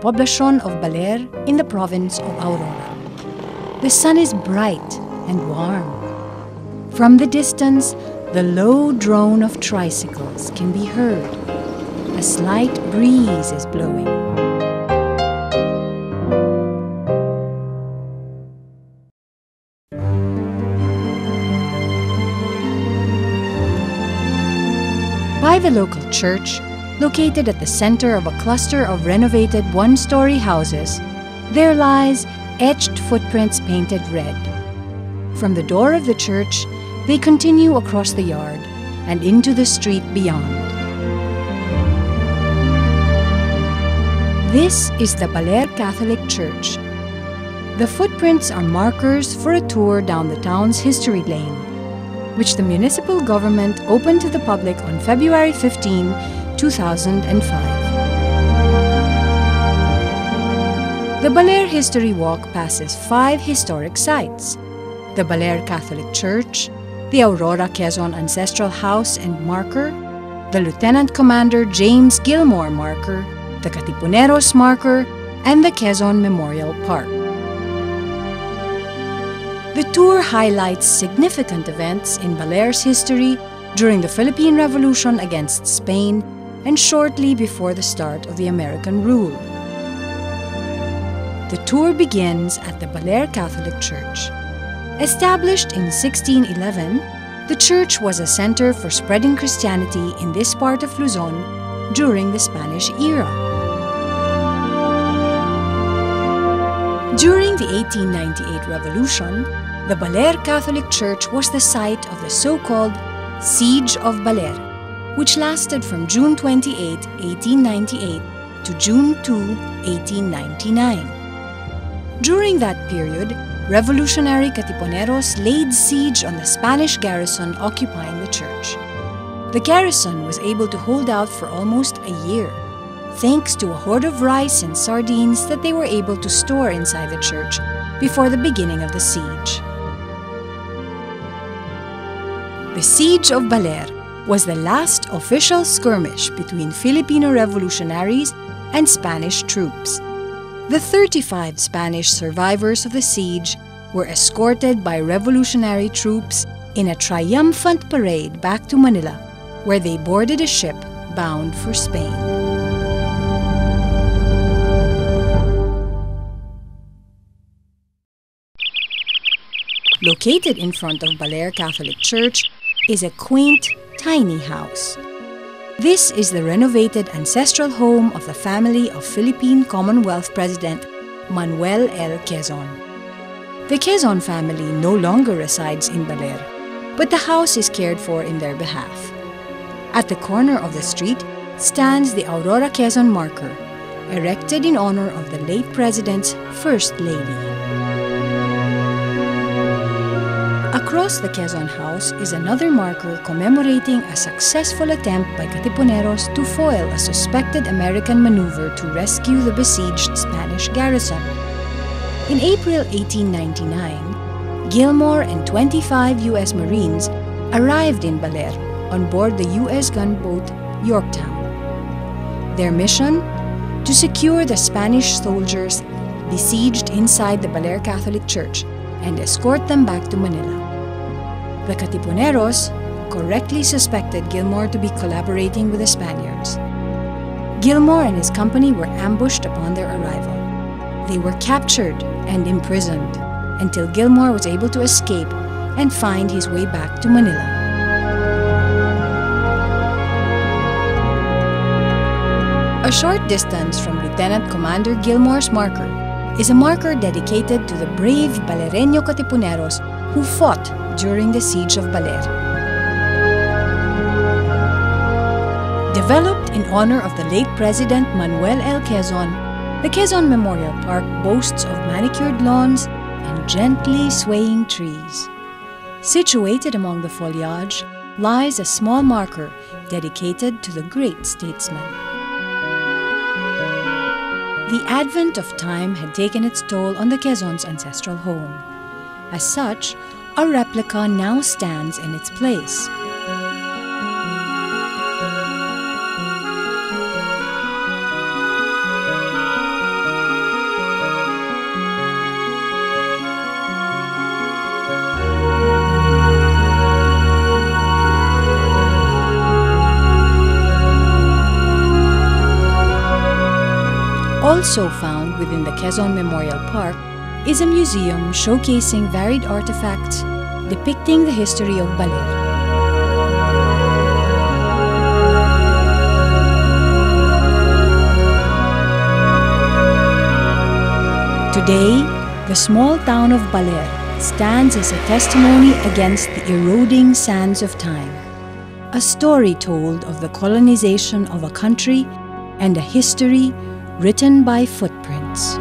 poblacion of Baler in the province of Aurora. The sun is bright and warm. From the distance, the low drone of tricycles can be heard. A slight breeze is blowing. By the local church, located at the center of a cluster of renovated one story houses, there lies etched footprints painted red. From the door of the church, they continue across the yard and into the street beyond. This is the Baler Catholic Church. The footprints are markers for a tour down the town's history lane, which the municipal government opened to the public on February 15, 2005. The Baler History Walk passes five historic sites the Baler Catholic Church, the Aurora Quezon Ancestral House and Marker, the Lieutenant Commander James Gilmore Marker, the Katipuneros Marker, and the Quezon Memorial Park. The tour highlights significant events in Baler's history during the Philippine Revolution against Spain and shortly before the start of the American rule. The tour begins at the Baler Catholic Church. Established in 1611, the church was a center for spreading Christianity in this part of Luzon during the Spanish era. During the 1898 revolution, the Baler Catholic Church was the site of the so called Siege of Baler, which lasted from June 28, 1898 to June 2, 1899. During that period, revolutionary Katipuneros laid siege on the Spanish garrison occupying the church. The garrison was able to hold out for almost a year, thanks to a hoard of rice and sardines that they were able to store inside the church before the beginning of the siege. The Siege of Baler was the last official skirmish between Filipino revolutionaries and Spanish troops. The 35 Spanish survivors of the siege were escorted by revolutionary troops in a triumphant parade back to Manila, where they boarded a ship bound for Spain. Located in front of Baler Catholic Church is a quaint, tiny house. This is the renovated ancestral home of the family of Philippine Commonwealth President Manuel L. Quezon. The Quezon family no longer resides in Baler, but the house is cared for in their behalf. At the corner of the street stands the Aurora Quezon marker, erected in honor of the late President's First Lady. Across the Quezon House is another marker commemorating a successful attempt by Katipuneros to foil a suspected American maneuver to rescue the besieged Spanish garrison. In April 1899, Gilmore and 25 U.S. Marines arrived in Baler on board the U.S. gunboat Yorktown. Their mission? To secure the Spanish soldiers besieged inside the Baler Catholic Church and escort them back to Manila. The Katipuneros correctly suspected Gilmore to be collaborating with the Spaniards. Gilmore and his company were ambushed upon their arrival. They were captured and imprisoned until Gilmore was able to escape and find his way back to Manila. A short distance from Lieutenant Commander Gilmore's marker is a marker dedicated to the brave Balereño Katipuneros who fought during the siege of Baler. Developed in honor of the late President Manuel L. Quezon, the Quezon Memorial Park boasts of manicured lawns and gently swaying trees. Situated among the foliage lies a small marker dedicated to the great statesman. The advent of time had taken its toll on the Quezon's ancestral home. As such, a replica now stands in its place. Also found within the Quezon Memorial Park is a museum showcasing varied artifacts depicting the history of Baler. Today, the small town of Baler stands as a testimony against the eroding sands of time. A story told of the colonization of a country and a history written by footprints.